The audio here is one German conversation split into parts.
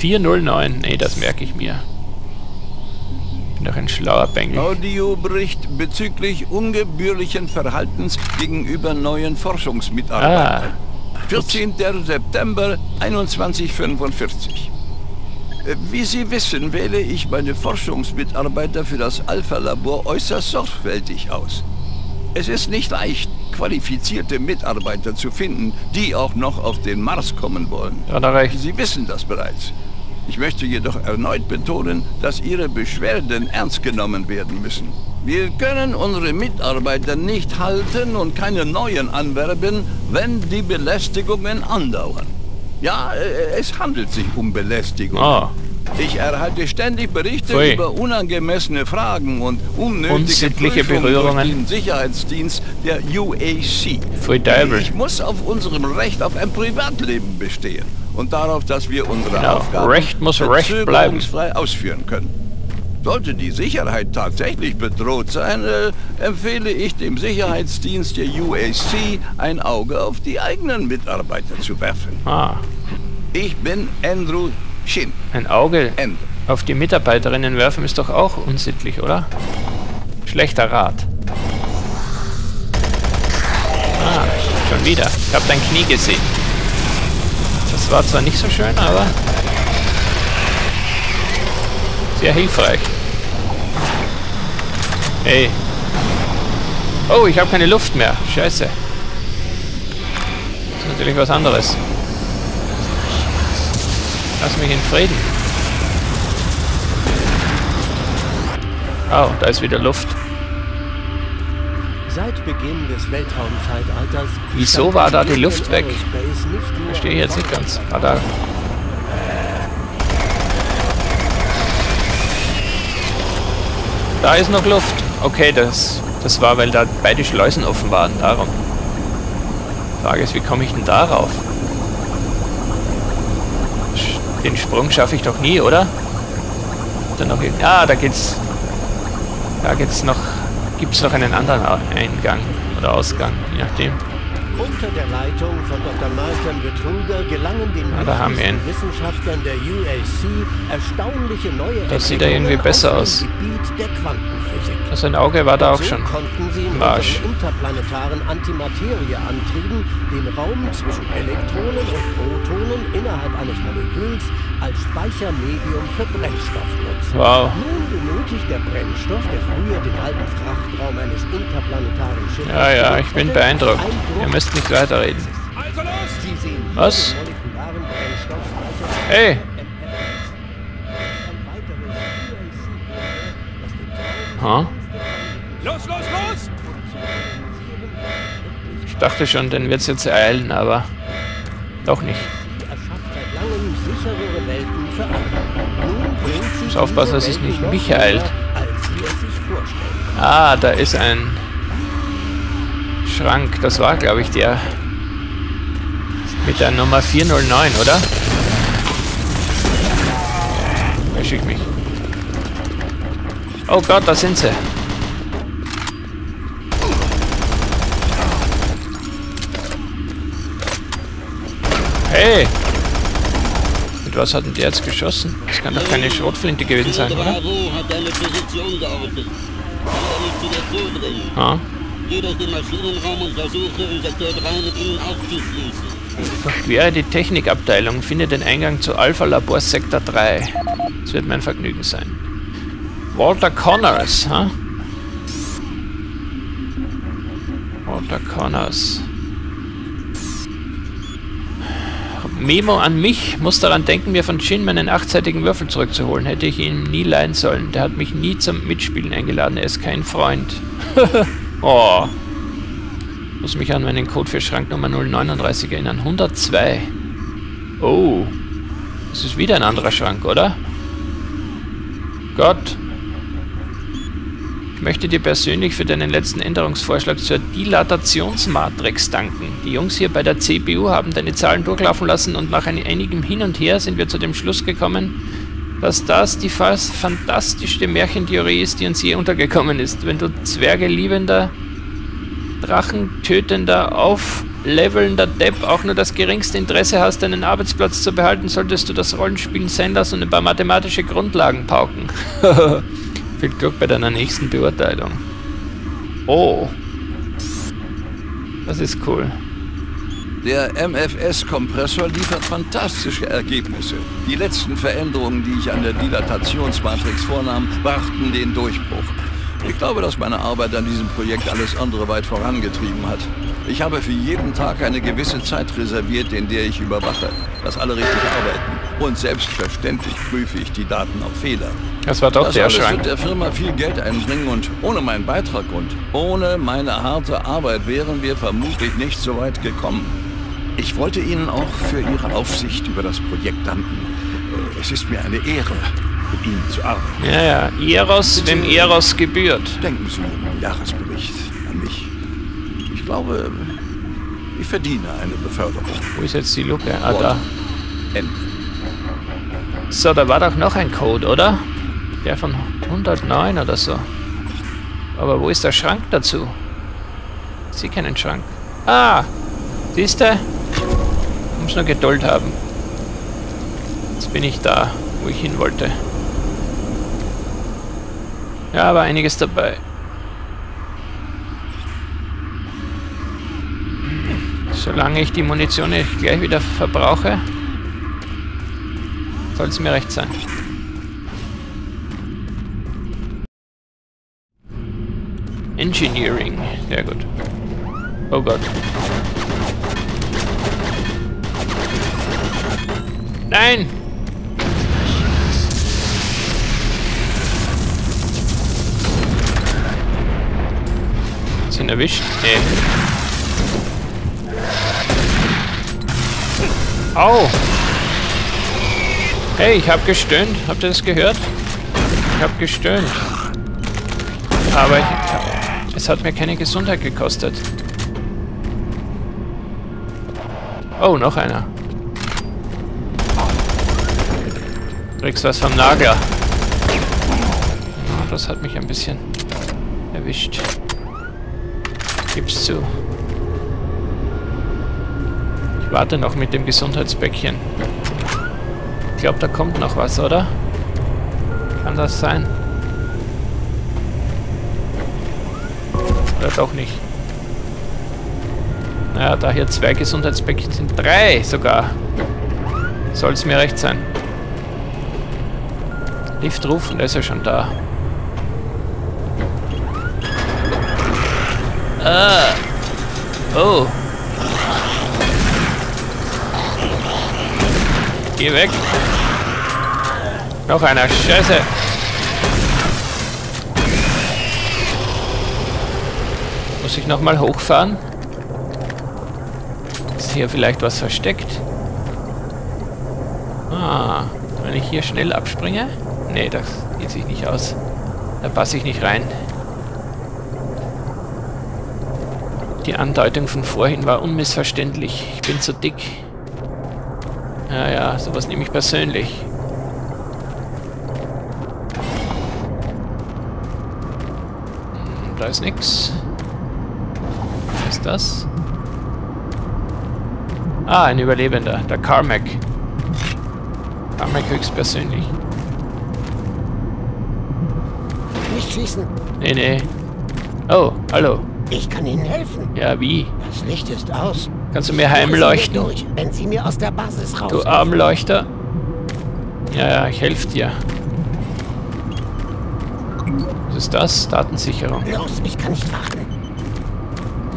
409. Nee, das merke ich mir. Bin doch ein schlauer Bengel. Audiobericht bezüglich ungebührlichen Verhaltens gegenüber neuen Forschungsmitarbeitern. Ah. 14. September 2145. Äh, Wie Sie wissen, wähle ich meine Forschungsmitarbeiter für das Alpha-Labor äußerst sorgfältig aus. Es ist nicht leicht, qualifizierte Mitarbeiter zu finden, die auch noch auf den Mars kommen wollen. Ja, da recht. Sie wissen das bereits. Ich möchte jedoch erneut betonen, dass Ihre Beschwerden ernst genommen werden müssen. Wir können unsere Mitarbeiter nicht halten und keine neuen anwerben, wenn die Belästigungen andauern. Ja, äh, es handelt sich um Belästigung. Ah, Ich erhalte ständig Berichte Pfui. über unangemessene Fragen und unnötige Prüfungen Berührungen. durch den Sicherheitsdienst der UAC. Pfui. Ich muss auf unserem Recht auf ein Privatleben bestehen und darauf, dass wir unsere Genau. Aufgaben Recht muss Recht bleiben. ausführen können. Sollte die Sicherheit tatsächlich bedroht sein, äh, empfehle ich dem Sicherheitsdienst der UAC ein Auge auf die eigenen Mitarbeiter zu werfen. ah. Ich bin Andrew Shin. Ein Auge Andrew. auf die Mitarbeiterinnen werfen ist doch auch unsittlich, oder? Schlechter Rat. Ah, schon wieder. Ich habe dein Knie gesehen. Das war zwar nicht so schön, aber sehr hilfreich. Hey. Oh, ich habe keine Luft mehr. Scheiße. Das ist natürlich was anderes. Lass mich in Frieden. Oh, da ist wieder Luft. Seit Beginn des Weltraumzeitalters... Wieso war da die Luft weg? Verstehe ich jetzt nicht ganz. Ah, da. Da ist noch Luft. Okay, das, das war, weil da beide Schleusen offen waren. Darum. Frage ist, wie komme ich denn darauf? Den Sprung schaffe ich doch nie, oder? Dann noch Ah, da geht's. Da geht's noch. Gibt's noch einen anderen Eingang oder Ausgang, je nachdem. Unter der Leitung von Dr. Malcolm Betruger gelangen den Ah, da haben wir ihn. Wissenschaftlern der UAC erstaunliche neue Das sieht ja irgendwie besser aus. Quantenphysik. Also ein Auge war da auch so schon. konnten sie in im Arsch. unseren interplanetaren Antimaterieantrieben den Raum zwischen Protonen innerhalb eines Moleküls als Speichermedium für Brennstoff nutzen. Wow. Nun benötigt der Brennstoff, der früher den alten Frachtraum eines interplanetaren Schiffes Ja, ja, ich bin beeindruckt. ein Ihr müsst nicht weiterreden. Sie sehen hier Was? Hey, ha? Los, los, los! Ich dachte schon, den wird's jetzt eilen, aber doch nicht. Sicherere Welten für alle. Nun bringt Muss aufpassen, dass es nicht mich ereilt. Sich vorstellen. Ah, da ist ein Schrank. Das war, glaube ich, der mit der Nummer 409, oder? Er schickt mich. Oh Gott, da sind sie. Hey! Was hat denn der jetzt geschossen? Das kann doch keine Schrotflinte gewesen sein, oder? Ah. Geh durch den Maschinenraum und versuche, in Sektor 3 mit ihnen aufzuschließen. Durchquere die Technikabteilung, finde den Eingang zu Alpha Labor Sektor 3. Es wird mein Vergnügen sein. Walter Connors, ha? Walter Connors. Memo an mich. Muss daran denken, mir von Jin meinen achtseitigen Würfel zurückzuholen. Hätte ich ihn nie leihen sollen. Der hat mich nie zum Mitspielen eingeladen. Er ist kein Freund. oh. Muss mich an meinen Code für Schranknummer 039 erinnern. 102. Oh. Das ist wieder ein anderer Schrank, oder? Gott. Ich möchte dir persönlich für deinen letzten Änderungsvorschlag zur Dilatationsmatrix danken. Die Jungs hier bei der CPU haben deine Zahlen durchlaufen lassen und nach ein- einigem Hin und Her sind wir zu dem Schluss gekommen, dass das die fast fantastischste Märchentheorie ist, die uns je untergekommen ist. Wenn du Zwerge liebender, Drachen tötender, auf levelnder Depp auch nur das geringste Interesse hast, deinen Arbeitsplatz zu behalten, solltest du das Rollenspielen sein lassen und ein paar mathematische Grundlagen pauken. Viel Glück bei deiner nächsten Beurteilung. Oh. Das ist cool. Der MFS-Kompressor liefert fantastische Ergebnisse. Die letzten Veränderungen, die ich an der Dilatationsmatrix vornahm, brachten den Durchbruch. Ich glaube, dass meine Arbeit an diesem Projekt alles andere weit vorangetrieben hat. Ich habe für jeden Tag eine gewisse Zeit reserviert, in der ich überwache, dass alle richtig arbeiten. Und selbstverständlich prüfe ich die Daten auf Fehler. Das war doch Das der alles Schrank. wird der Firma viel Geld einbringen und ohne meinen Beitrag und ohne meine harte Arbeit wären wir vermutlich nicht so weit gekommen. Ich wollte Ihnen auch für Ihre Aufsicht über das Projekt danken. Es ist mir eine Ehre, mit Ihnen zu arbeiten. Ja, ja. Eros, wem Eros gebührt. Denken Sie im Jahresbericht an mich. Ich glaube, ich verdiene eine Beförderung. Wo ist jetzt die Luke? Ah, da. Ende. So, da war doch noch ein Code, oder? Der von 109 oder so. Aber wo ist der Schrank dazu? Ich sehe keinen Schrank. Ah! Siehst du? Muss nur Geduld haben. Jetzt bin ich da, wo ich hin wollte. Ja, war einiges dabei. Solange ich die Munition nicht gleich wieder verbrauche, soll es mir recht sein. Engineering. Sehr gut. Oh Gott. Nein! Ihn erwischt? Nee. Au! Hey, ich habe gestöhnt. Habt ihr das gehört? Ich habe gestöhnt. Aber ich, es hat mir keine Gesundheit gekostet. Oh, noch einer. Kriegst was vom Nagler. Ah, Das hat mich ein bisschen erwischt. Gib's zu. Warte noch mit dem Gesundheitsbäckchen. Ich glaube, da kommt noch was, oder? Kann das sein? Oder doch nicht? Naja, da hier zwei Gesundheitsbäckchen sind, drei sogar. Soll es mir recht sein. Lift rufen, der ist ja schon da. Ah. Oh. Geh weg. Noch einer. Scheiße. Muss ich nochmal hochfahren? Ist hier vielleicht was versteckt? Ah, wenn ich hier schnell abspringe? Nee, das geht sich nicht aus. Da passe ich nicht rein. Die Andeutung von vorhin war unmissverständlich. Ich bin zu dick. Ja, ja, sowas nehme ich persönlich. Hm, Da ist nix. Was ist das? Ah, ein Überlebender. Der Carmack. Carmack höchstpersönlich. Nicht schießen. Nee, nee. Oh, hallo. Ich kann Ihnen helfen. Ja, wie? Das Licht ist aus. Kannst du mir heimleuchten? durch, wenn Sie mir aus der Basis raus. Du Armleuchter. Ja, ja, ich helfe dir. Was ist das? Datensicherung. Los, ich kann nicht warten.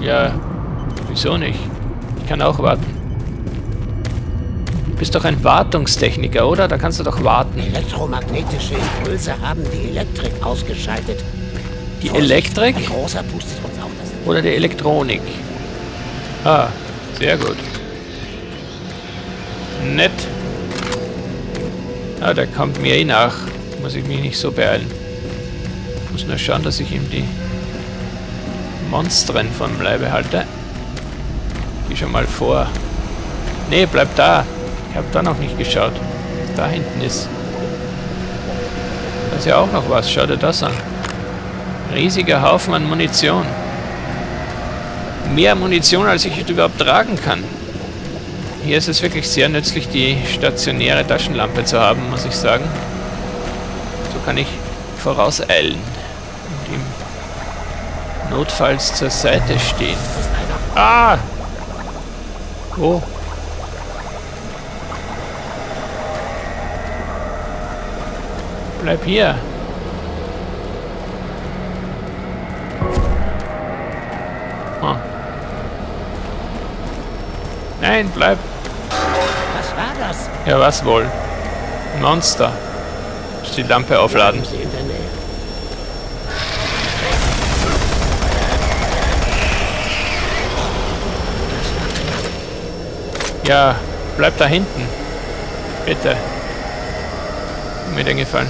Ja, wieso nicht? Ich kann auch warten. Du bist doch ein Wartungstechniker, oder? Da kannst du doch warten. Elektromagnetische Impulse haben die Elektrik ausgeschaltet. Die Elektrik oder die Elektronik? Ah, sehr gut. Nett. Ah, der kommt mir eh nach. Muss ich mich nicht so beeilen. Muss nur schauen, dass ich ihm die Monstren vom Leibe halte. Geh schon mal vor. Nee, bleib da. Ich habe da noch nicht geschaut. Da hinten ist. Da ist ja auch noch was. Schau dir das an. Riesiger Haufen an Munition. Mehr Munition, als ich überhaupt tragen kann. Hier ist es wirklich sehr nützlich, die stationäre Taschenlampe zu haben, muss ich sagen. So kann ich vorauseilen und ihm notfalls zur Seite stehen. Ah! Oh. Bleib hier. Oh. Nein, bleib. Was war das? Ja, was wohl? Monster. Muss die Lampe aufladen. Ja, bleib da hinten. Bitte. Mir den gefallen.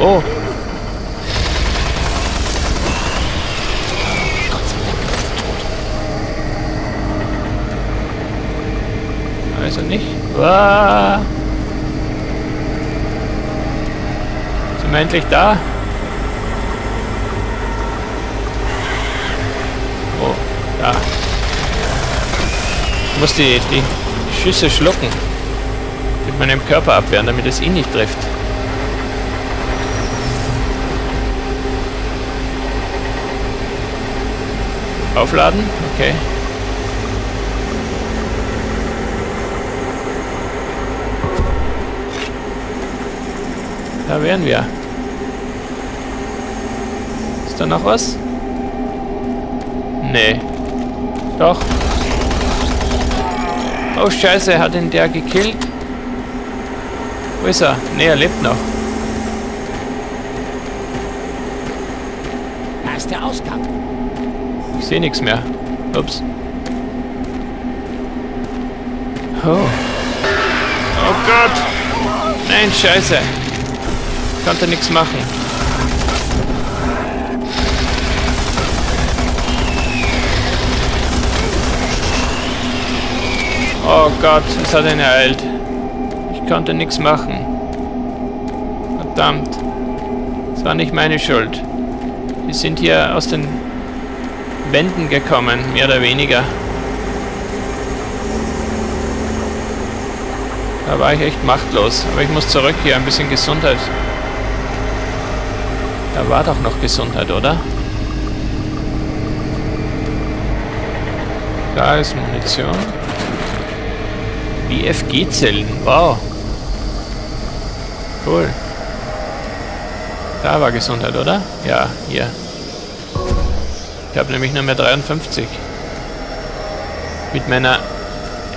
Oh. Also nicht. Uah. Sind wir endlich da? Oh, da. Ich muss die, die Schüsse schlucken. Mit meinem Körper abwehren, damit es ihn nicht trifft. Aufladen? Okay. Da wären wir. Ist da noch was? Nee. Doch. Oh scheiße, hat ihn der gekillt? Wo ist er? Nee, er lebt noch. Da ist der Ausgang. Ich sehe nichts mehr. Ups. Oh. Oh Gott. Nein, scheiße. Konnte nichts machen. Oh Gott, es hat ihn ereilt. Ich konnte nichts machen. Verdammt. Es war nicht meine Schuld. Wir sind hier aus den Wänden gekommen, mehr oder weniger. Da war ich echt machtlos. Aber ich muss zurück hier, ein bisschen Gesundheit. Da war doch noch Gesundheit, oder? Da ist Munition. BFG-Zellen, wow. Cool. Da war Gesundheit, oder? Ja, hier. Ich habe nämlich nur mehr 53. Mit meiner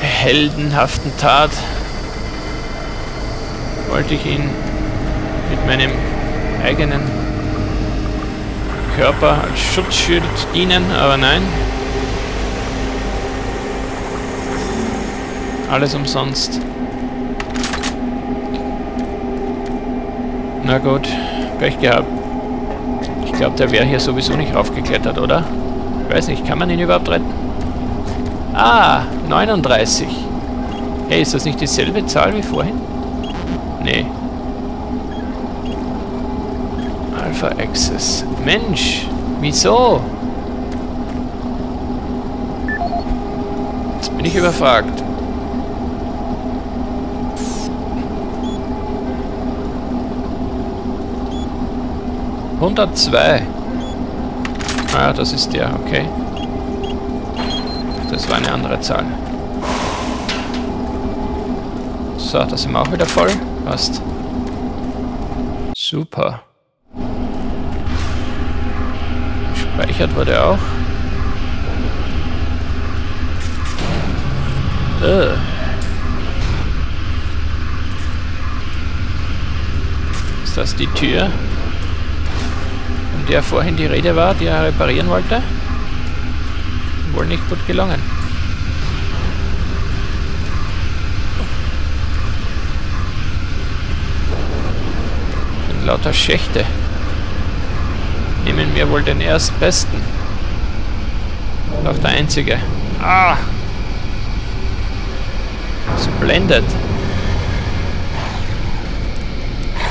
heldenhaften Tat wollte ich ihn mit meinem eigenen Körper als Schutzschild dienen, aber nein. Alles umsonst. Na gut, Pech gehabt. Ich glaube, der wäre hier sowieso nicht raufgeklettert, oder? Ich weiß nicht, kann man ihn überhaupt retten? Ah, 39. Hey, ist das nicht dieselbe Zahl wie vorhin? Nee. Alpha Access. Mensch, wieso? Jetzt bin ich überfragt. Hundertzwei. Ah, das ist der, okay. Das war eine andere Zahl. So, das sind wir auch wieder voll. Passt. Super. Gespeichert wurde auch. Äh. Ist das die Tür? Um der vorhin die Rede war, die er reparieren wollte? Wohl nicht gut gelungen. Sind lauter Schächte. Nehmen wir wohl den erstbesten. Und auch der einzige. Ah! Es blendet.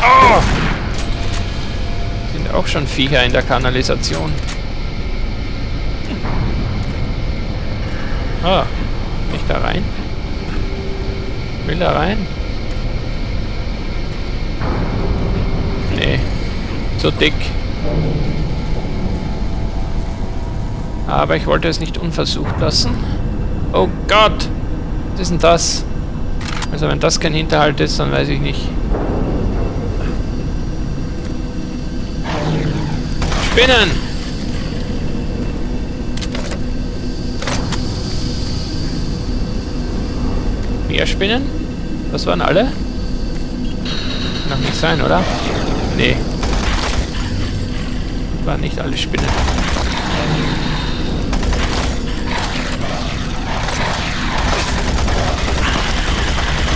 Oh! auch schon Viecher in der Kanalisation. Ah, nicht da rein? Will da rein? Nee, zu dick. Aber ich wollte es nicht unversucht lassen. Oh Gott! Was ist denn das? Also wenn das kein Hinterhalt ist, dann weiß ich nicht. Spinnen! Mehr Spinnen? Das waren alle? Kann doch nicht sein, oder? Nee. Waren nicht alle Spinnen.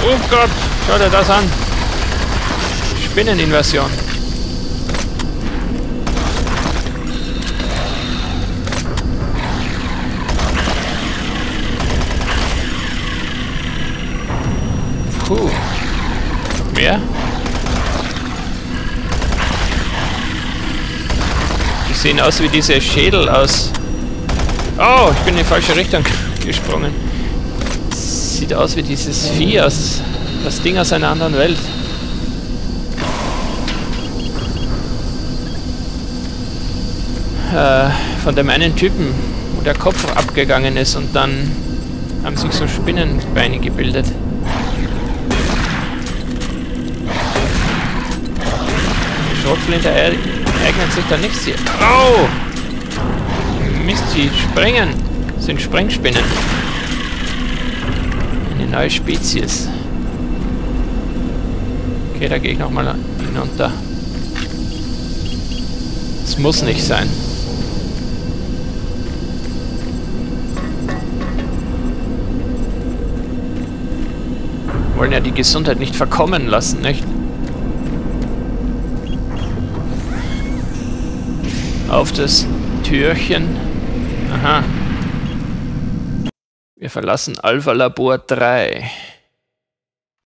Oh Gott, schau dir das an. Spinneninversion. Puh. Sehen aus wie diese Schädel aus... Oh, ich bin in die falsche Richtung gesprungen. Sieht aus wie dieses Vieh aus... Das Ding aus einer anderen Welt. Äh, von dem einen Typen, wo der Kopf abgegangen ist und dann haben sich so Spinnenbeine gebildet. Schrotflinte eignet sich da nichts hier. Oh! Mist, sie springen. Das sind Sprengspinnen. Eine neue Spezies. Okay, da gehe ich nochmal hinunter. Es muss nicht sein. wollen ja die Gesundheit nicht verkommen lassen, nicht? Auf das Türchen. Aha. Wir verlassen Alpha Labor 3.